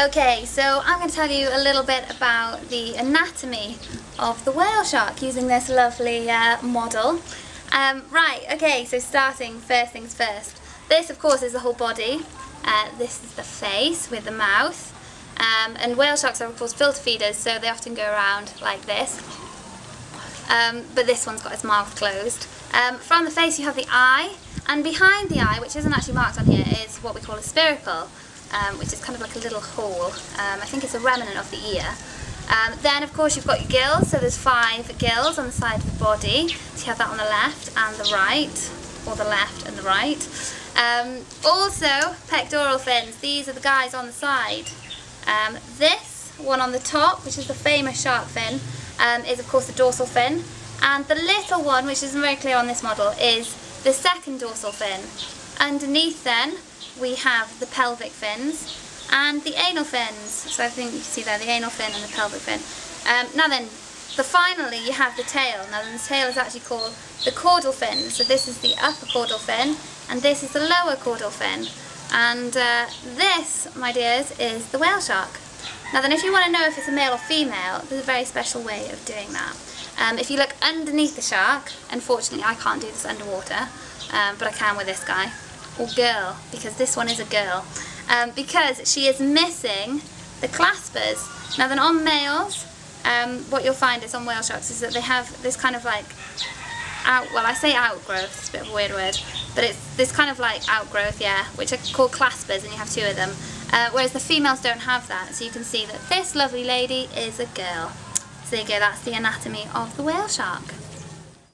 Okay, so I'm going to tell you a little bit about the anatomy of the whale shark using this lovely uh, model. Um, right, okay, so starting first things first. This, of course, is the whole body. Uh, this is the face with the mouth. Um, and whale sharks are, of course, filter feeders, so they often go around like this. Um, but this one's got its mouth closed. Um, from the face, you have the eye, and behind the eye, which isn't actually marked on here, is what we call a spiracle um, which is kind of like a little hole. Um, I think it's a remnant of the ear. Um, then of course you've got your gills, so there's five gills on the side of the body. So you have that on the left and the right, or the left and the right. Um, also, pectoral fins, these are the guys on the side. Um, this one on the top, which is the famous shark fin, um, is of course the dorsal fin. And the little one, which isn't very clear on this model, is the second dorsal fin. Underneath then, we have the pelvic fins and the anal fins. So I think you can see there the anal fin and the pelvic fin. Um, now then, the finally you have the tail. Now then the tail is actually called the caudal fin. So this is the upper caudal fin and this is the lower caudal fin. And uh, this, my dears, is the whale shark. Now then if you want to know if it's a male or female, there's a very special way of doing that. Um, if you look underneath the shark, unfortunately I can't do this underwater, um, but I can with this guy or girl, because this one is a girl, um, because she is missing the claspers. Now then on males, um, what you'll find is on whale sharks is that they have this kind of like out, well I say outgrowth, it's a bit of a weird word, but it's this kind of like outgrowth, yeah, which are called claspers and you have two of them, uh, whereas the females don't have that, so you can see that this lovely lady is a girl. So there you go, that's the anatomy of the whale shark.